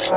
What's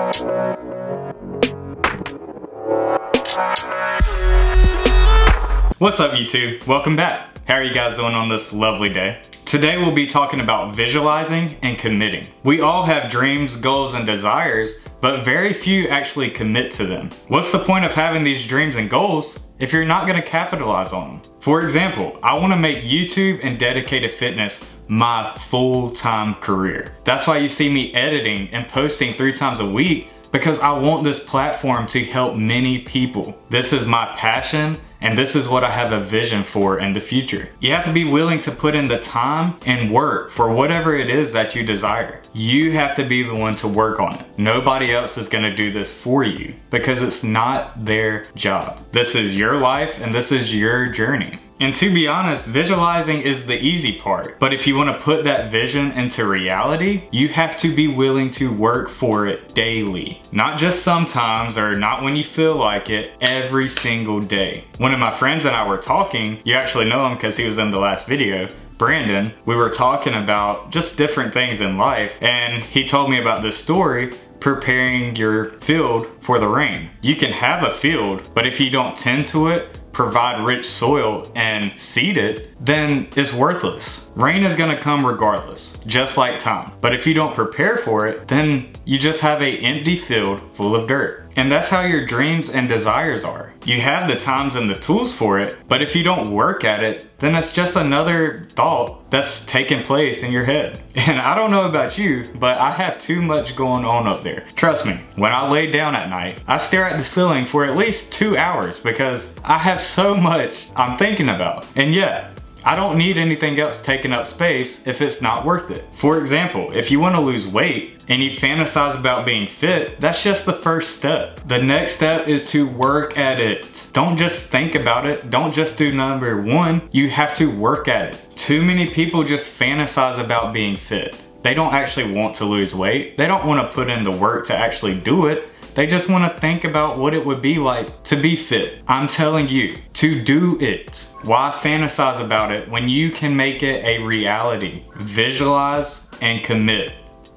up YouTube? Welcome back. How are you guys doing on this lovely day? Today we'll be talking about visualizing and committing. We all have dreams, goals, and desires, but very few actually commit to them. What's the point of having these dreams and goals if you're not gonna capitalize on them? For example, I wanna make YouTube and dedicated fitness my full-time career. That's why you see me editing and posting three times a week because I want this platform to help many people. This is my passion and this is what I have a vision for in the future. You have to be willing to put in the time and work for whatever it is that you desire. You have to be the one to work on it. Nobody else is gonna do this for you because it's not their job. This is your life and this is your journey. And to be honest, visualizing is the easy part. But if you wanna put that vision into reality, you have to be willing to work for it daily. Not just sometimes or not when you feel like it, every single day. One of my friends and I were talking, you actually know him because he was in the last video, Brandon, we were talking about just different things in life and he told me about this story preparing your field for the rain. You can have a field, but if you don't tend to it, provide rich soil and seed it, then it's worthless. Rain is gonna come regardless, just like time. But if you don't prepare for it, then you just have a empty field full of dirt. And that's how your dreams and desires are. You have the times and the tools for it, but if you don't work at it, then it's just another thought that's taking place in your head. And I don't know about you, but I have too much going on up there. Trust me, when I lay down at night, I stare at the ceiling for at least two hours because I have so much I'm thinking about. And yet, I don't need anything else taking up space if it's not worth it. For example, if you wanna lose weight and you fantasize about being fit, that's just the first step. The next step is to work at it. Don't just think about it. Don't just do number one. You have to work at it. Too many people just fantasize about being fit. They don't actually want to lose weight. They don't wanna put in the work to actually do it. They just wanna think about what it would be like to be fit. I'm telling you, to do it. Why fantasize about it when you can make it a reality? Visualize and commit.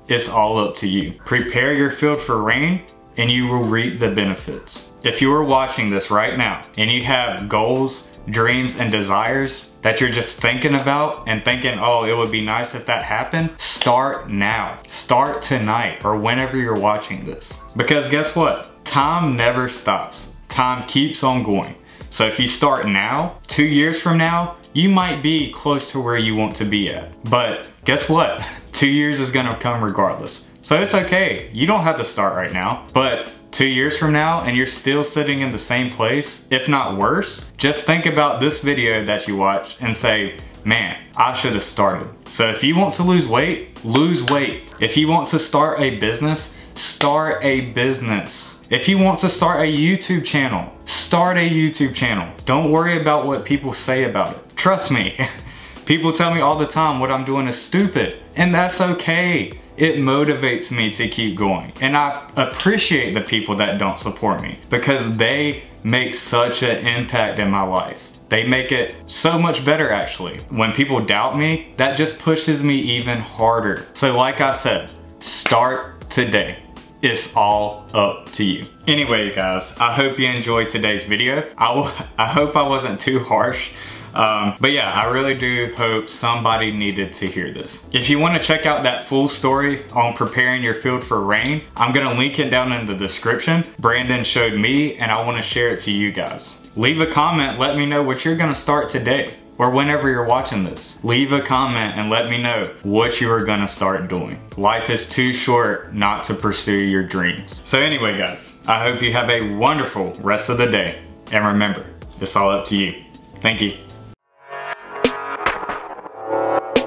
It's all up to you. Prepare your field for rain and you will reap the benefits. If you are watching this right now and you have goals, dreams, and desires that you're just thinking about and thinking, oh, it would be nice if that happened, start now. Start tonight or whenever you're watching this. Because guess what? Time never stops. Time keeps on going. So if you start now, two years from now, you might be close to where you want to be at. But guess what? Two years is gonna come regardless. So it's okay. You don't have to start right now, but two years from now and you're still sitting in the same place, if not worse, just think about this video that you watch and say, man, I should have started. So if you want to lose weight, lose weight. If you want to start a business, start a business. If you want to start a YouTube channel, start a YouTube channel. Don't worry about what people say about it. Trust me, people tell me all the time what I'm doing is stupid, and that's okay. It motivates me to keep going. And I appreciate the people that don't support me because they make such an impact in my life. They make it so much better actually. When people doubt me, that just pushes me even harder. So like I said, start today it's all up to you. Anyway, guys, I hope you enjoyed today's video. I, I hope I wasn't too harsh. Um, but yeah, I really do hope somebody needed to hear this. If you wanna check out that full story on preparing your field for rain, I'm gonna link it down in the description. Brandon showed me and I wanna share it to you guys. Leave a comment, let me know what you're gonna start today or whenever you're watching this. Leave a comment and let me know what you are gonna start doing. Life is too short not to pursue your dreams. So anyway guys, I hope you have a wonderful rest of the day. And remember, it's all up to you. Thank you.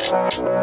Thank you.